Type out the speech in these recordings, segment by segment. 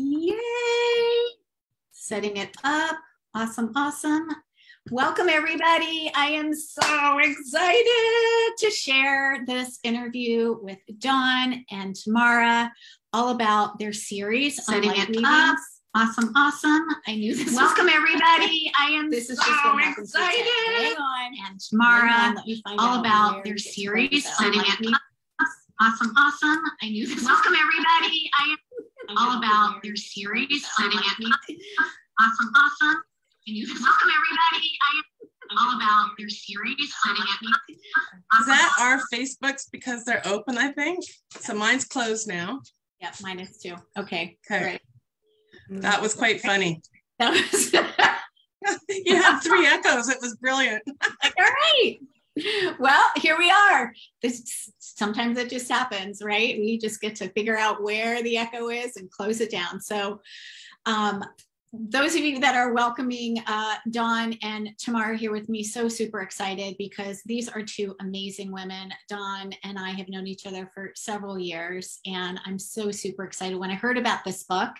Yay! Setting it up. Awesome, awesome. Welcome, everybody. I am so excited to share this interview with Dawn and Tamara all about their series. Setting it up. Awesome, awesome. I knew this. Welcome, everybody. I am This is so just excited. Hang on. And Tamara, Hang on, let me find all about their series, setting it me. Awesome, awesome. I knew this. welcome, everybody. I'm all about their series, I setting like it me. up. Awesome, awesome. I knew this. Welcome, everybody. I am all about their series, setting it up. Is that our Facebooks because they're open, I think? So mine's closed now. Yep, mine is too. Okay, Okay. great. That was quite funny. That was You had three echoes. It was brilliant. all right. Well, here we are. This sometimes it just happens, right? We just get to figure out where the echo is and close it down. So, um, those of you that are welcoming uh, Dawn and Tamara here with me, so super excited because these are two amazing women. Dawn and I have known each other for several years, and I'm so super excited. When I heard about this book,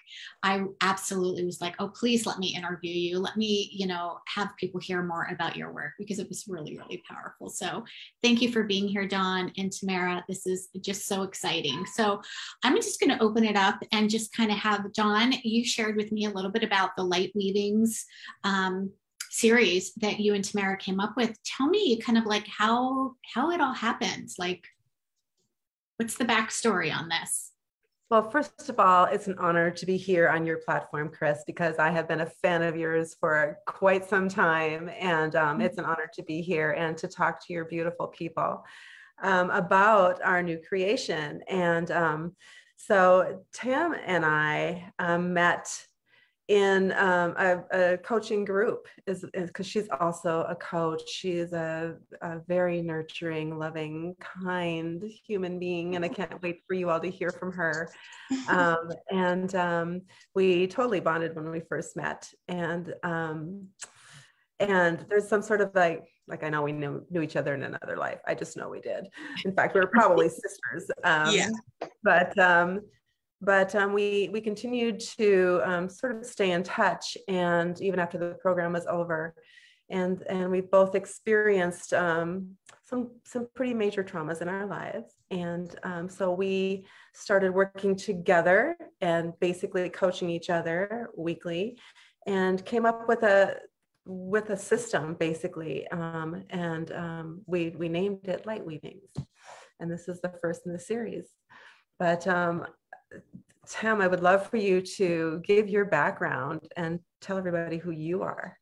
I absolutely was like, oh, please let me interview you. Let me, you know, have people hear more about your work because it was really, really powerful. So thank you for being here, Dawn and Tamara. This is just so exciting. So I'm just going to open it up and just kind of have Dawn, you shared with me a little bit about the light weavings um, series that you and Tamara came up with. Tell me kind of like how how it all happened. Like, what's the backstory on this? Well, first of all, it's an honor to be here on your platform, Chris, because I have been a fan of yours for quite some time. And um, it's an honor to be here and to talk to your beautiful people um, about our new creation. And um, so Tam and I um, met in um, a, a coaching group is because she's also a coach. She's a, a very nurturing, loving, kind human being, and I can't wait for you all to hear from her. Um, and um, we totally bonded when we first met, and um, and there's some sort of like like I know we knew knew each other in another life. I just know we did. In fact, we were probably sisters. Um, Yeah. But um, but um, we we continued to um, sort of stay in touch and even after the program was over and and we both experienced um, some some pretty major traumas in our lives and um, so we started working together and basically coaching each other weekly and came up with a with a system basically um, and um, we we named it light weavings and this is the first in the series. But um, Tam, I would love for you to give your background and tell everybody who you are.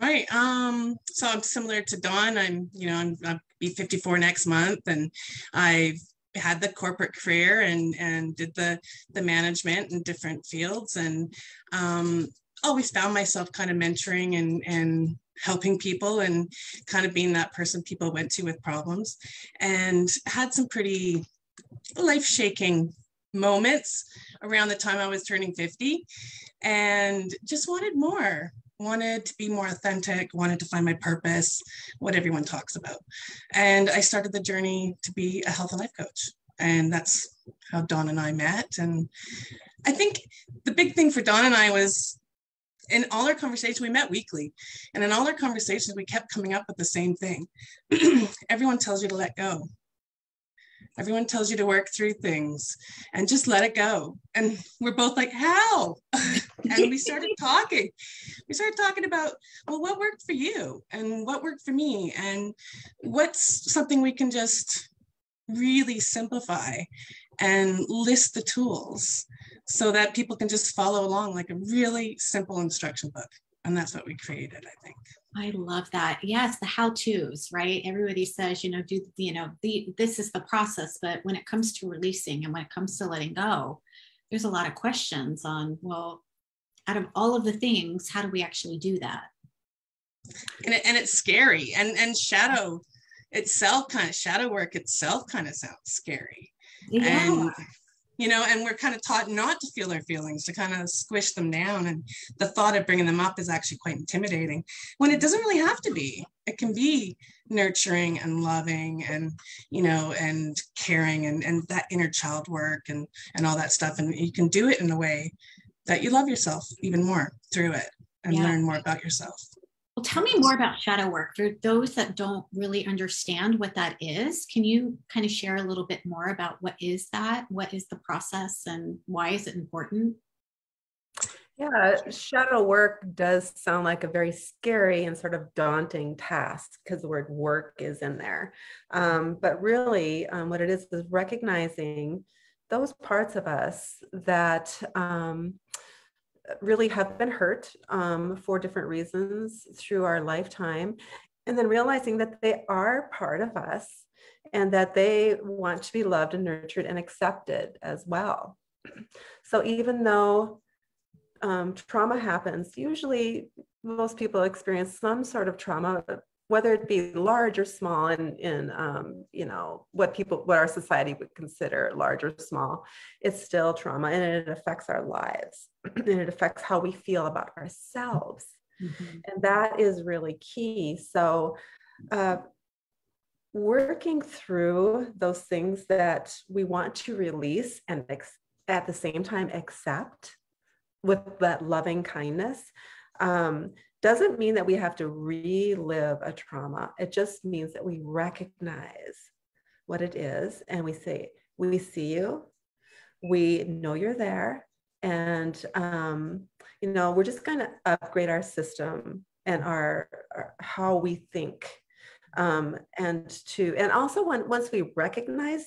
Right. Um, so I'm similar to Dawn. I'm, you know, I'm, I'll be 54 next month and I've had the corporate career and and did the the management in different fields and um always found myself kind of mentoring and and helping people and kind of being that person people went to with problems and had some pretty life shaking moments around the time I was turning 50 and just wanted more wanted to be more authentic wanted to find my purpose what everyone talks about and I started the journey to be a health and life coach and that's how Dawn and I met and I think the big thing for Dawn and I was in all our conversations, we met weekly, and in all our conversations, we kept coming up with the same thing. Everyone tells you to let go. Everyone tells you to work through things and just let it go. And we're both like, how? and we started talking. We started talking about, well, what worked for you and what worked for me and what's something we can just really simplify and list the tools so that people can just follow along like a really simple instruction book. And that's what we created, I think. I love that. Yes, the how to's, right? Everybody says, you know, do, you know, the, this is the process. But when it comes to releasing and when it comes to letting go, there's a lot of questions on, well, out of all of the things, how do we actually do that? And, it, and it's scary. And, and shadow itself, kind of shadow work itself, kind of sounds scary. And you know, and we're kind of taught not to feel our feelings, to kind of squish them down. And the thought of bringing them up is actually quite intimidating when it doesn't really have to be. It can be nurturing and loving and, you know, and caring and, and that inner child work and, and all that stuff. And you can do it in a way that you love yourself even more through it and yeah. learn more about yourself. Well, tell me more about shadow work for those that don't really understand what that is. Can you kind of share a little bit more about what is that? What is the process and why is it important? Yeah, shadow work does sound like a very scary and sort of daunting task because the word work is in there. Um, but really, um, what it is is recognizing those parts of us that um, really have been hurt um, for different reasons through our lifetime. And then realizing that they are part of us and that they want to be loved and nurtured and accepted as well. So even though um, trauma happens, usually most people experience some sort of trauma whether it be large or small in, in um, you know what people what our society would consider large or small it's still trauma and it affects our lives. And it affects how we feel about ourselves. Mm-hmm. and that is really key. So uh, working through those things that we want to release and ex- at the same time accept with that loving kindness um, doesn't mean that we have to relive a trauma. It just means that we recognize what it is and we say, we see you, we know you're there, and um, you know we're just going to upgrade our system and our, our how we think, um, and to and also when once we recognize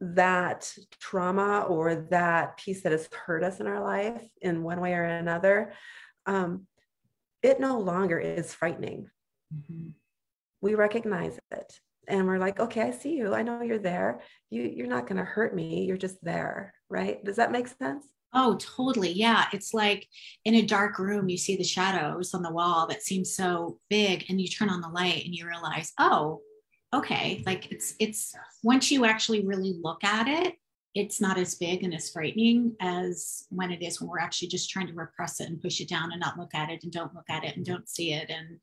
that trauma or that piece that has hurt us in our life in one way or another. Um, it no longer is frightening. Mm-hmm. We recognize it and we're like, okay, I see you. I know you're there. You, you're not going to hurt me. You're just there. Right. Does that make sense? Oh, totally. Yeah. It's like in a dark room, you see the shadows on the wall that seem so big, and you turn on the light and you realize, oh, okay. Like it's, it's once you actually really look at it, it's not as big and as frightening as when it is when we're actually just trying to repress it and push it down and not look at it and don't look at it and mm-hmm. don't see it and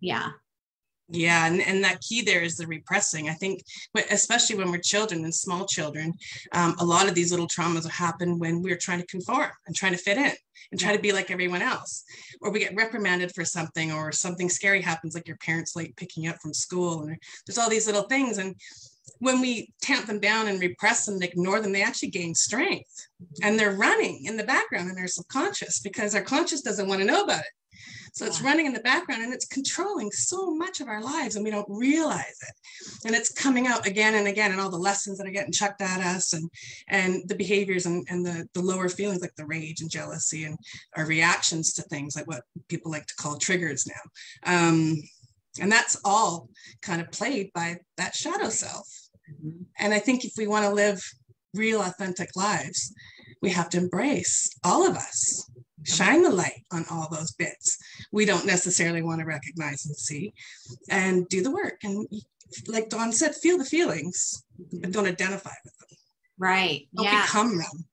yeah. Yeah and, and that key there is the repressing. I think especially when we're children and small children um, a lot of these little traumas happen when we're trying to conform and trying to fit in and try to be like everyone else. Or we get reprimanded for something or something scary happens like your parents late like, picking up from school and there's all these little things and when we tamp them down and repress them and ignore them, they actually gain strength and they're running in the background in our subconscious because our conscious doesn't want to know about it. So it's running in the background and it's controlling so much of our lives and we don't realize it. And it's coming out again and again and all the lessons that are getting chucked at us and and the behaviors and, and the, the lower feelings like the rage and jealousy and our reactions to things like what people like to call triggers now. Um, and that's all kind of played by that shadow self. And I think if we want to live real, authentic lives, we have to embrace all of us, shine the light on all those bits we don't necessarily want to recognize and see, and do the work. And like Dawn said, feel the feelings, but don't identify with them. Right. Don't yeah. become them.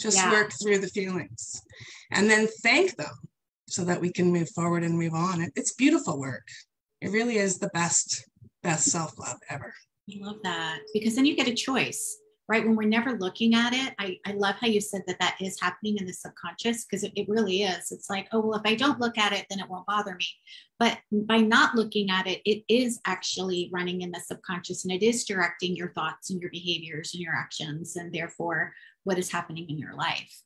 Just yeah. work through the feelings and then thank them so that we can move forward and move on. It's beautiful work. It really is the best, best self love ever. I love that because then you get a choice, right? When we're never looking at it, I, I love how you said that that is happening in the subconscious because it, it really is. It's like, oh, well, if I don't look at it, then it won't bother me. But by not looking at it, it is actually running in the subconscious and it is directing your thoughts and your behaviors and your actions, and therefore what is happening in your life.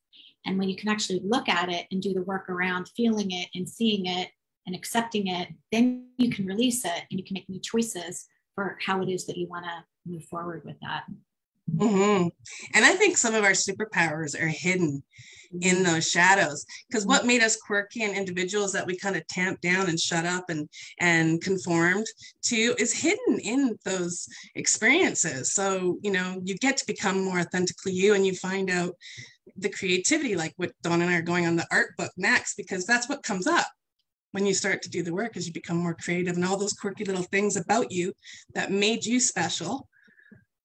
And when you can actually look at it and do the work around feeling it and seeing it and accepting it, then you can release it and you can make new choices for how it is that you want to move forward with that. Mm-hmm. And I think some of our superpowers are hidden in mm-hmm. those shadows because what mm-hmm. made us quirky and individuals that we kind of tamped down and shut up and and conformed to is hidden in those experiences so you know you get to become more authentically you and you find out the creativity, like what Dawn and I are going on the art book next, because that's what comes up when you start to do the work as you become more creative and all those quirky little things about you that made you special,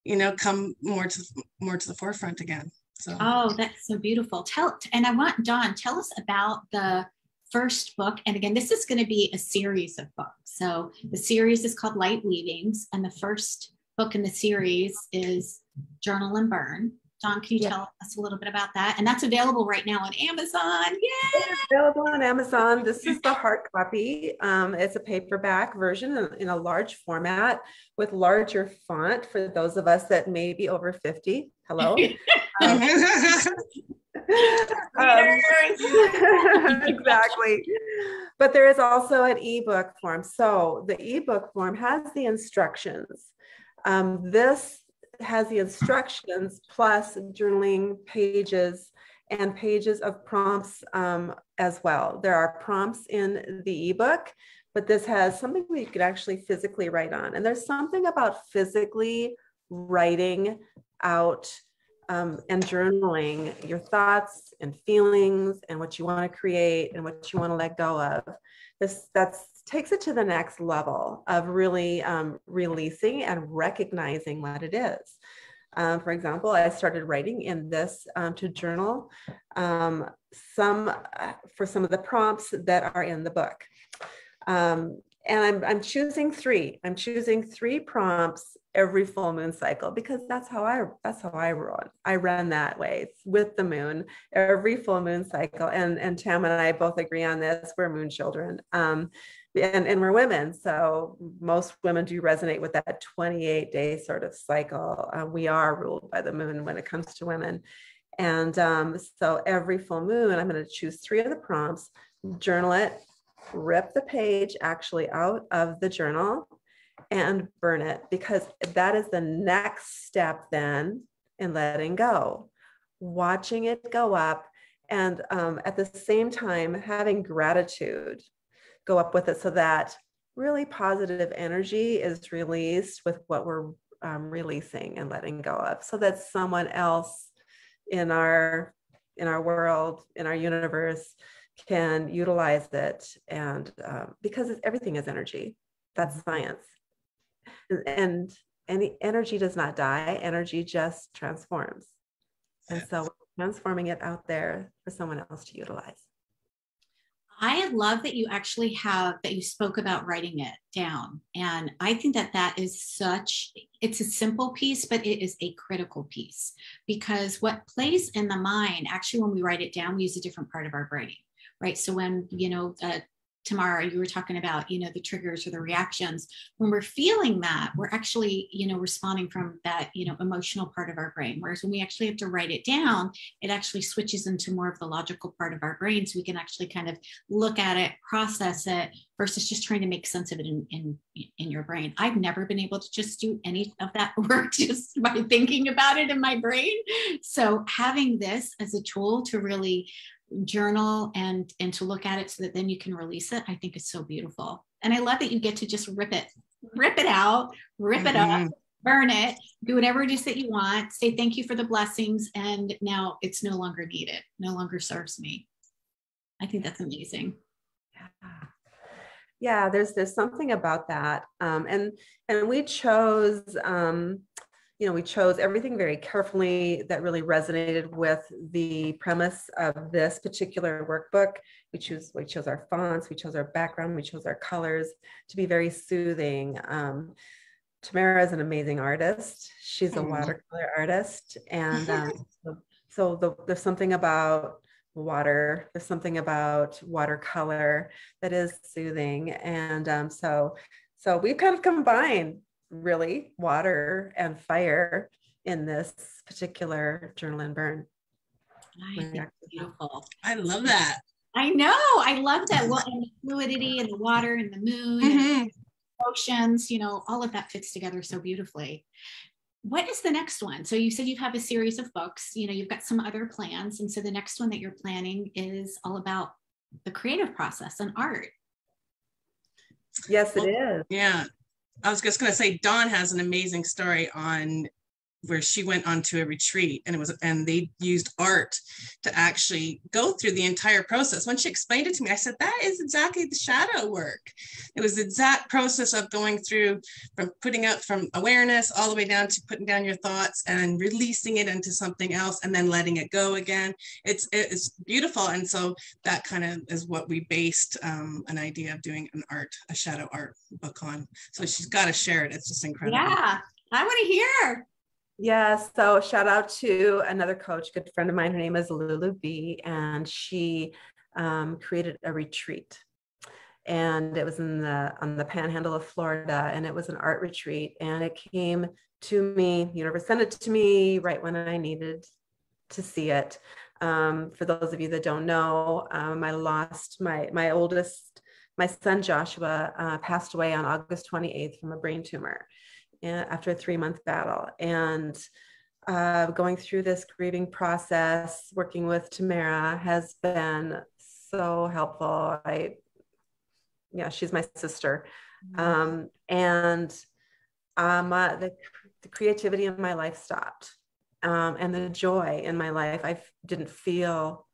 you know, come more to more to the forefront again. So Oh, that's so beautiful. Tell and I want Dawn, tell us about the first book. And again, this is going to be a series of books. So the series is called Light Weavings, and the first book in the series is Journal and Burn. Dawn, can you yeah. tell us a little bit about that? And that's available right now on Amazon. Yeah, available on Amazon. This is the hard copy. Um, it's a paperback version in, in, a large format with larger font for those of us that may be over 50. Hello. um, um, exactly. But there is also an ebook form. So the ebook form has the instructions. Um, this has the instructions plus journaling pages and pages of prompts um, as well. There are prompts in the ebook, but this has something we could actually physically write on. And there's something about physically writing out um, and journaling your thoughts and feelings and what you want to create and what you want to let go of. This that's takes it to the next level of really um, releasing and recognizing what it is. Um, for example, I started writing in this um, to journal um, some uh, for some of the prompts that are in the book. Um, and I'm, I'm choosing three. I'm choosing three prompts every full moon cycle because that's how I that's how I run. I run that way with the moon every full moon cycle. And and Tam and I both agree on this. We're moon children. Um, and, and we're women. So most women do resonate with that 28 day sort of cycle. Uh, we are ruled by the moon when it comes to women. And um, so every full moon, I'm going to choose three of the prompts, journal it, rip the page actually out of the journal and burn it because that is the next step then in letting go, watching it go up. And um, at the same time, having gratitude go up with it so that really positive energy is released with what we're um, releasing and letting go of so that someone else in our in our world in our universe can utilize it and um, because everything is energy. That's science. And any energy does not die. Energy just transforms. And so transforming it out there for someone else to utilize I love that you actually have that you spoke about writing it down. And I think that that is such, it's a simple piece, but it is a critical piece because what plays in the mind, actually, when we write it down, we use a different part of our brain, right? So when, you know, uh, Tamara, you were talking about, you know, the triggers or the reactions. When we're feeling that, we're actually, you know, responding from that, you know, emotional part of our brain. Whereas when we actually have to write it down, it actually switches into more of the logical part of our brain. So we can actually kind of look at it, process it, versus just trying to make sense of it in, in, in your brain. I've never been able to just do any of that work just by thinking about it in my brain. So having this as a tool to really journal and and to look at it so that then you can release it i think is so beautiful. And i love that you get to just rip it rip it out rip it mm-hmm. up burn it do whatever it is that you want say thank you for the blessings and now it's no longer needed no longer serves me. I think that's amazing. Yeah yeah there's there's something about that. Um, and and we chose um, you know, we chose everything very carefully that really resonated with the premise of this particular workbook. We choose we chose our fonts, we chose our background, we chose our colors to be very soothing. Um, Tamara is an amazing artist. She's a watercolor artist, and um, so, so the, there's something about water. There's something about watercolor that is soothing, and um, so so we've kind of combined really water and fire in this particular journal and burn. I beautiful. I love that. I know. I love that. Well, and the fluidity and the water and the moon mm-hmm. and oceans, you know, all of that fits together so beautifully. What is the next one? So you said you have a series of books, you know, you've got some other plans. And so the next one that you're planning is all about the creative process and art. Yes, it is. Yeah. I was just going to say, Dawn has an amazing story on where she went onto a retreat and it was and they used art to actually go through the entire process. When she explained it to me i said that is exactly the shadow work. It was the exact process of going through from putting up from awareness all the way down to putting down your thoughts and releasing it into something else and then letting it go again. It's it's beautiful and so that kind of is what we based um, an idea of doing an art a shadow art book on. So she's got to share it. It's just incredible. Yeah. I want to hear Yeah, so shout out to another coach, good friend of mine. Her name is Lulu B, and she um, created a retreat, and it was in the on the Panhandle of Florida, and it was an art retreat, and it came to me. Universe sent it to me right when I needed to see it. Um, for those of you that don't know, um, I lost my my oldest, my son Joshua, uh, passed away on August 28th from a brain tumor after a three month battle. And uh, going through this grieving process, working with Tamara has been so helpful. I, yeah, she's my sister. Mm-hmm. Um, and um, uh, the, the creativity in my life stopped. Um, and the joy in my life, I didn't feel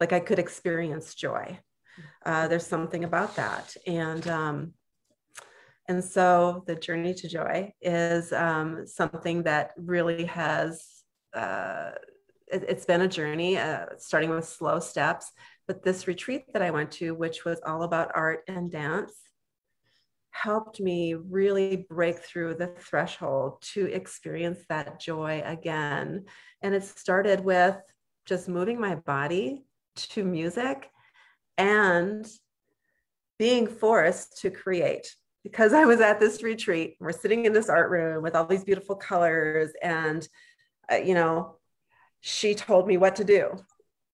like I could experience joy. Uh, there's something about that. And um, and so the journey to joy is um, something that really has, uh, it, has been a journey, uh, starting with slow steps. But this retreat that I went to, which was all about art and dance, helped me really break through the threshold to experience that joy again. And it started with just moving my body to music and being forced to create because I was at this retreat. We're sitting in this art room with all these beautiful colors, and uh, you know, she told me what to do,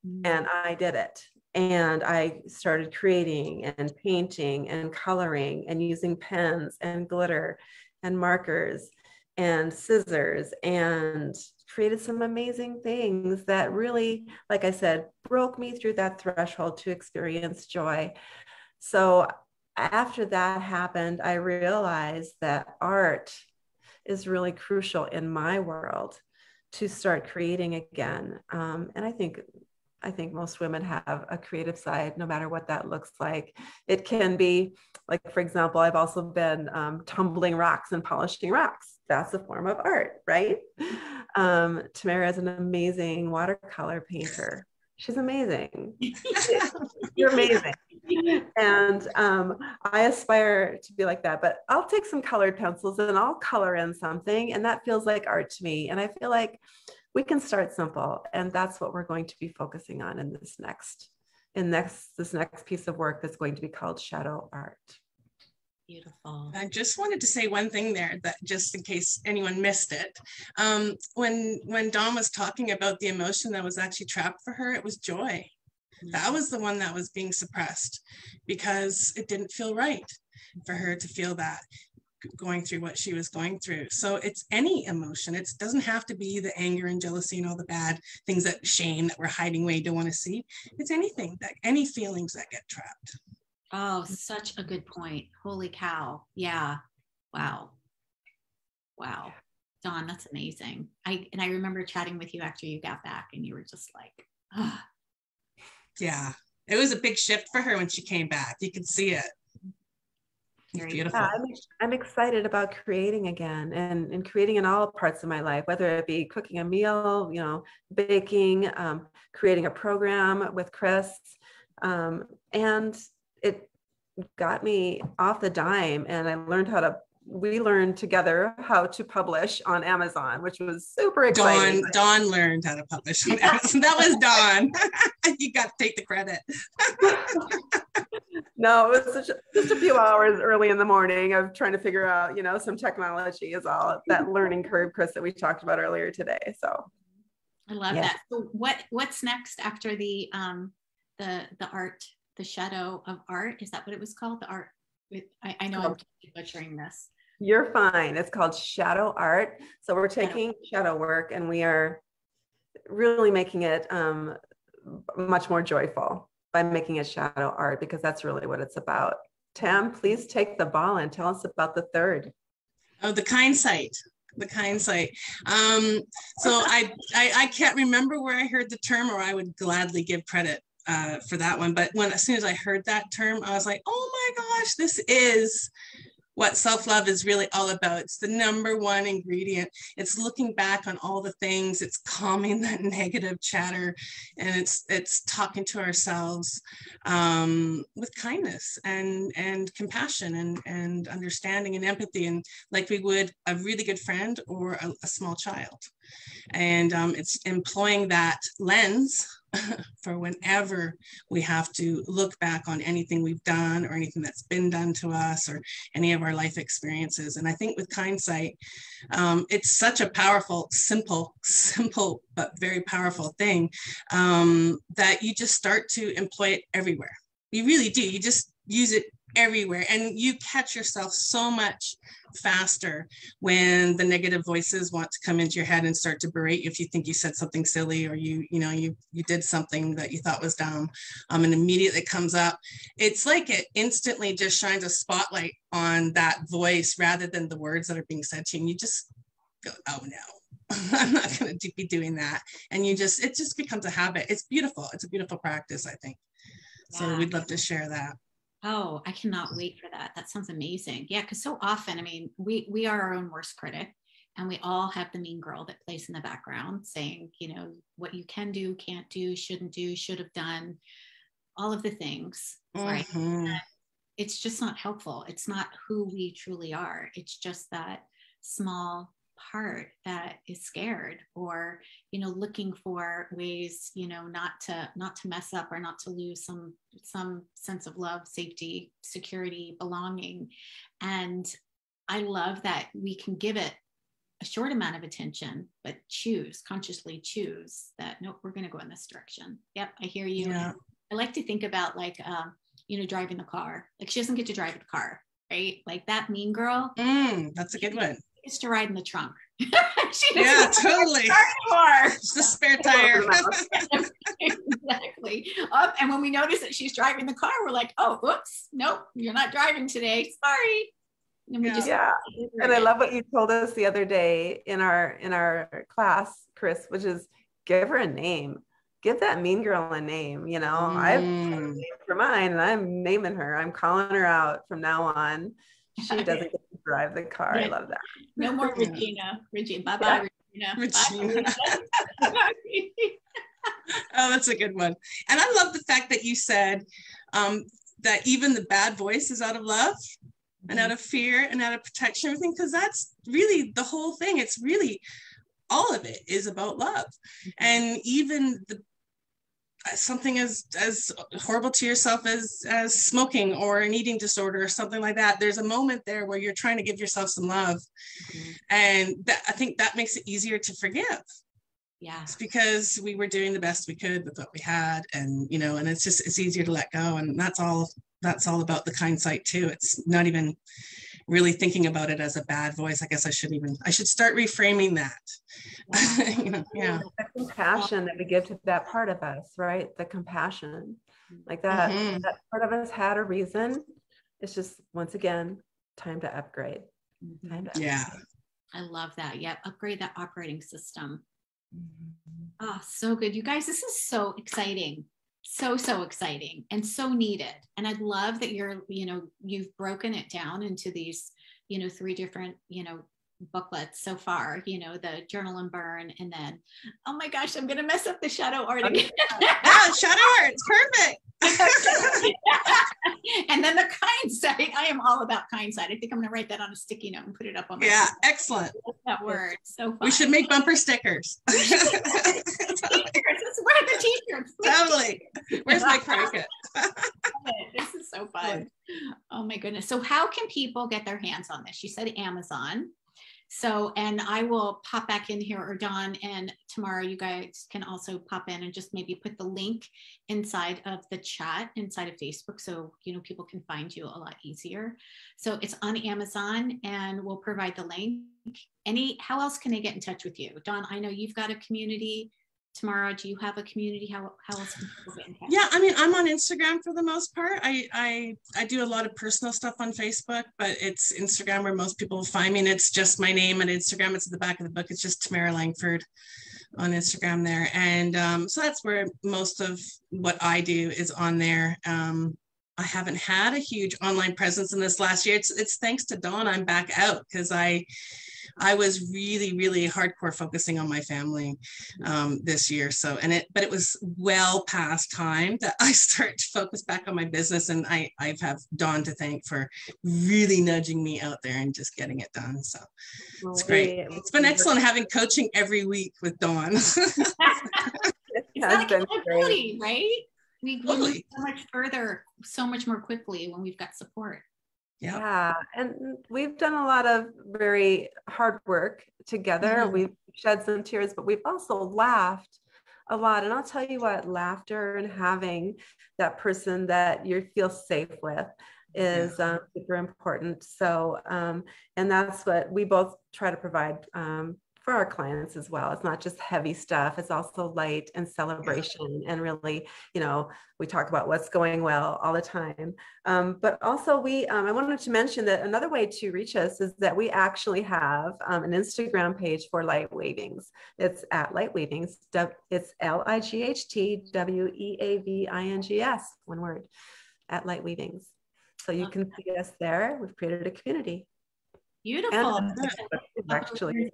mm. and I did it. And I started creating and painting and coloring and using pens and glitter and markers and scissors and created some amazing things that really, like I said, broke me through that threshold to experience joy. So after that happened, I realized that art is really crucial in my world to start creating again. Um, and I think I think most women have a creative side, no matter what that looks like. It can be, like, for example, I've also been um, tumbling rocks and polishing rocks. That's a form of art, right? Um, Tamara is an amazing watercolor painter. She's amazing. You're amazing and um, I aspire to be like that. But I'll take some colored pencils and I'll color in something, and that feels like art to me. And I feel like we can start simple, and that's what we're going to be focusing on in this next in next this next piece of work that's going to be called shadow art. Beautiful. I just wanted to say one thing there that just in case anyone missed it. Um, when when Dawn was talking about the emotion that was actually trapped for her, it was joy that was the one that was being suppressed because it didn't feel right for her to feel that going through what she was going through. So it's any emotion. It doesn't have to be the anger and jealousy and all the bad things that shame that we're hiding away, don't want to see. It's anything that any feelings that get trapped. Oh, such a good point. Holy cow. Yeah. Wow. Wow. Dawn, that's amazing. I and I remember chatting with you after you got back and you were just like, oh, yeah. It was a big shift for her when she came back. You could see it. Beautiful. yeah, I'm, I'm, excited about creating again and, and creating in all parts of my life whether it be cooking a meal you know baking um, creating a program with chris um, and it got me off the dime and i learned how to we learned together how to publish on Amazon, which was super exciting. Dawn, Dawn learned how to publish on Amazon. that was Dawn. you got to take the credit. no, it was a, just a few hours early in the morning of trying to figure out, you know, some technology is all that learning curve, Chris, that we talked about earlier today. So I love yeah. that. So what what's next after the um the the art, the shadow of art? Is that what it was called? The art I, I, know I'm butchering this. You're fine. It's called shadow art. So we're taking shadow work and we are really making it um, much more joyful by making it shadow art because that's really what it's about. Tam, please take the ball and tell us about the third. Oh, the kind sight. The kind sight. Um, so I, I I can't remember where I heard the term, or I would gladly give credit uh, for that one. But when as soon as I heard that term, I was like, oh my gosh, this is what self-love is really all about. It's the number one ingredient. It's looking back on all the things, it's calming that negative chatter, and it's it's talking to ourselves um, with kindness and and compassion and and understanding and empathy, and like we would a really good friend or a, a small child. And um, it's employing that lens for whenever we have to look back on anything we've done or anything that's been done to us or any of our life experiences. And I think with Kindsight, um, it's such a powerful, simple, simple, but very powerful thing um, that you just start to employ it everywhere. You really do. You just use it everywhere. And you catch yourself so much faster when the negative voices want to come into your head and start to berate you if you think you said something silly or you you know you you did something that you thought was dumb um, and immediately comes up. It's like it instantly just shines a spotlight on that voice rather than the words that are being said to you and you just go oh no i'm not going to be doing that. And you just it just becomes a habit. It's beautiful. It's a beautiful practice i think. Yeah. so we'd love to share that Oh, I cannot wait for that. That sounds amazing. Yeah, because so often, I mean, we we are our own worst critic, and we all have the mean girl that plays in the background, saying, you know, what you can do, can't do, shouldn't do, should have done, all of the things, mm-hmm. right? It's just not helpful. It's not who we truly are. It's just that small part that is scared or you know looking for ways you know not to not to mess up or not to lose some some sense of love safety security belonging. And i love that we can give it a short amount of attention but choose consciously choose that nope we're going to go in this direction. Yep i hear you. Yeah. i like to think about like um, you know driving the car. Like she doesn't get to drive the car right? Like that mean girl. Mm, that's a good one gets to ride in the trunk. yeah, totally. It's the spare tire. exactly. Um, and when we notice that she's driving the car, we're like, oh, oops, nope, you're not driving today. Sorry. And yeah. Just, yeah. And I love what you told us the other day in our in our class, Chris, which is give her a name. Give that mean girl a name. You know, mm. I've for mine, and I'm naming her. I'm calling her out from now on. She doesn't get drive the car. Yeah. I love that. No more Regina. Regina. Bye bye, yeah. Regina. Regina. oh, that's a good one. And I love the fact that you said um, that even the bad voice is out of love and out mm-hmm. of fear and out of protection, everything, because that's really the whole thing. It's really all of it is about love. Mm-hmm. And even the something as as horrible to yourself as as smoking or an eating disorder or something like that there's a moment there where you're trying to give yourself some love. Mm-hmm. and that i think that makes it easier to forgive. Yeah. It's because we were doing the best we could with what we had and you know and it's just it's easier to let go and that's all that's all about the kind sight too. It's not even really thinking about it as a bad voice. I guess I should even I should start reframing that. you know, yeah. The compassion that we give to that part of us, right? The compassion. Like that mm-hmm. that part of us had a reason. It's just once again time to upgrade. Mm-hmm. Time to upgrade. Yeah. I love that. Yep. Upgrade that operating system. Oh, so good. You guys, this is so exciting so so exciting and so needed. And i'd love that you're you know you've broken it down into these you know three different you know booklets so far you know the journal and burn and then oh my gosh i'm gonna mess up the shadow art again yeah shadow art it's perfect and then the Kindsight i am all about Kindsight. i think i'm gonna write that on a sticky note and put it up on my yeah excellent that word so fun. we should make bumper stickers wear the t-shirts. Totally. Where's my Cricut? this is so fun. Oh my goodness. So how can people get their hands on this? You said Amazon. So, and I will pop back in here or Dawn and Tamara you guys can also pop in and just maybe put the link inside of the chat inside of Facebook. So, you know, people can find you a lot easier. So it's on Amazon and we'll provide the link. Any, how else can they get in touch with you? Dawn, I know you've got a community Tamara, do you have a community? How, how else can people get in touch? Yeah, I mean, I'm on Instagram for the most part. I, I I do a lot of personal stuff on Facebook, but it's Instagram where most people find me, and it's just my name on Instagram. It's at the back of the book. It's just Tamara Langford on Instagram there, and um, so that's where most of what I do is on there. Um, I haven't had a huge online presence in this last year. It's it's thanks to Dawn I'm back out because I I was really, really hardcore focusing on my family um, this year. So, and it, but it was well past time that I start to focus back on my business. And I, I have Dawn to thank for really nudging me out there and just getting it done. So well, it's great. It's been excellent having coaching every week with Dawn. it's like accountability, right? We, we move so much further, so much more quickly when we've got support. Yep. Yeah. And we've done a lot of very hard work together. Mm-hmm. We've shed some tears, but we've also laughed a lot. And I'll tell you what, laughter and having that person that you feel safe with is yeah. um, super important. So, um, and that's what we both try to provide um, for our clients as well. It's not just heavy stuff, it's also light and celebration. And really, you know, we talk about what's going well all the time. Um, but also, we, um, I wanted to mention that another way to reach us is that we actually have um, an Instagram page for Light Weavings. It's at Light Weavings. It's L I G H T W E A V I N G S, one word, at Light Weavings. So you can see us there. We've created a community. Beautiful. Actually,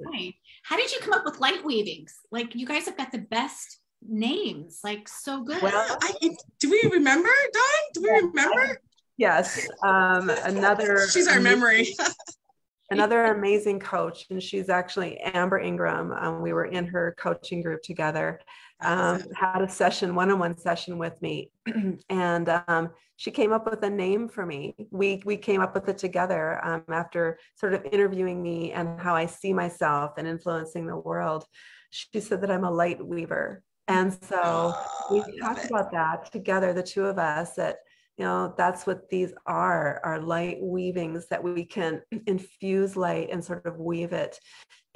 how did you come up with light weavings? Like you guys have got the best names, like so good. Well, I, do we remember, Dawn? Do we remember? Yes. Um, another. She's our memory. another amazing coach, and she's actually Amber Ingram. Um, we were in her coaching group together. Um, had a session, one-on-one session with me, and um, she came up with a name for me. We we came up with it together um, after sort of interviewing me and how I see myself and influencing the world. She said that I'm a light weaver, and so oh, we talked it. about that together, the two of us. That you know that's what these are are light weavings that we can infuse light and sort of weave it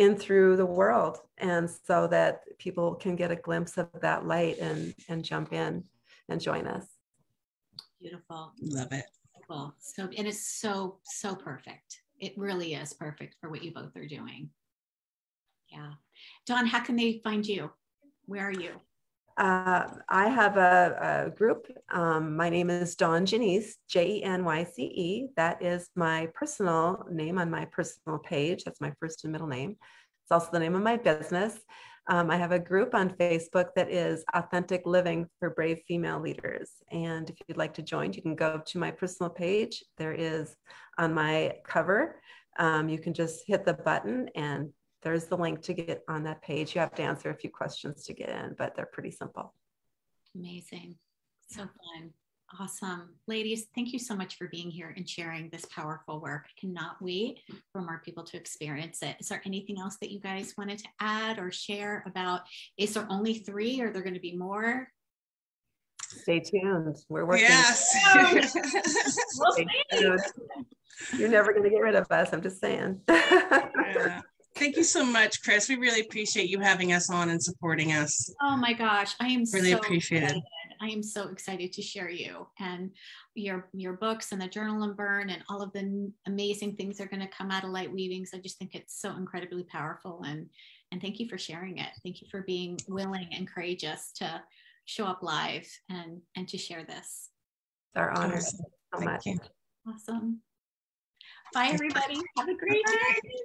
in through the world. And so that people can get a glimpse of that light and and jump in and join us. Beautiful. Love it. Cool. so it is so so perfect. It really is perfect for what you both are doing. Yeah. Dawn how can they find you? Where are you uh, I have a, a group. Um, my name is Dawn Jenyce, J E N Y C E. That is my personal name on my personal page. That's my first and middle name. It's also the name of my business. Um, I have a group on Facebook that is Authentic Living for Brave Female Leaders. And if you'd like to join, you can go to my personal page. There is on my cover. Um, you can just hit the button and there's the link to get on that page. You have to answer a few questions to get in, but they're pretty simple. Amazing. So fun. Awesome. Ladies, thank you so much for being here and sharing this powerful work. I cannot wait for more people to experience it. Is there anything else that you guys wanted to add or share about? Is there only three or are there going to be more? Stay tuned. We're working. Yes. we'll You're never going to get rid of us. I'm just saying. yeah. Thank you so much, Chris. We really appreciate you having us on and supporting us. Oh my gosh, I am really so appreciate excited. it. I am so excited to share you and your your books and the journal and burn and all of the amazing things that are going to come out of light weavings. I just think it's so incredibly powerful and and thank you for sharing it. Thank you for being willing and courageous to show up live and and to share this. It's our honor. Awesome. So Thank much. You. Awesome. Bye everybody. Have a great day.